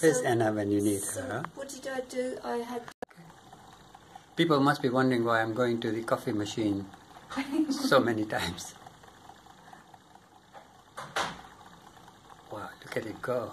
Where's So- Anna when you need So her? what did I do? I had People must be wondering why I'm going to the coffee machine so many times. Wow, look at it go.